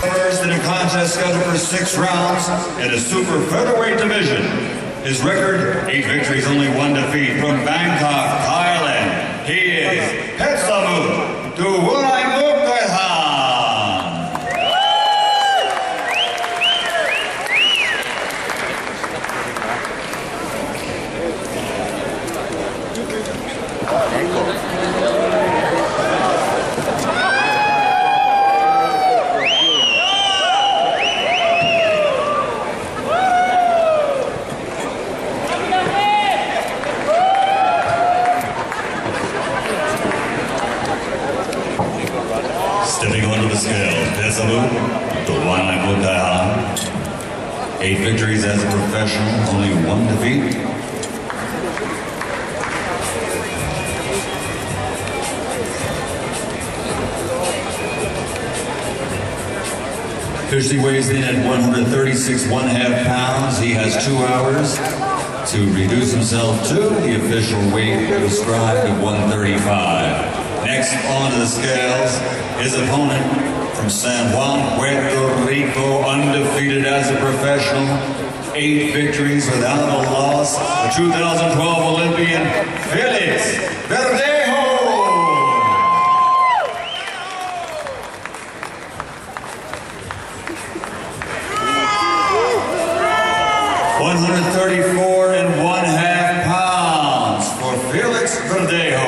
First in a contest scheduled for six rounds in a super featherweight division. His record, eight victories, only one defeat. From Bangkok, Thailand, he is Petsamu Onto the scale, Petsamu Duwunaimukehan. Eight victories as a professional, only one defeat. Officially weighs in at 136 one half pounds. He has two hours to reduce himself to the official weight prescribed of 135. Next onto the scales, his opponent from San Juan, Puerto Rico, undefeated as a professional, eight victories without a loss. The 2012 Olympian, Felix Verdejo. 134 and one half pounds for Felix Verdejo.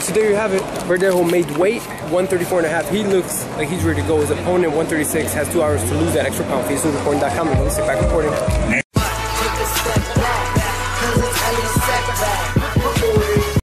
So there you have it. Verdejo made weight, 134 and a half. He looks like he's ready to go. His opponent, 136, has two hours to lose that extra pound. EsNewsReporting.com. And Elie Seckbach reporting.